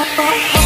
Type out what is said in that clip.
oh, oh.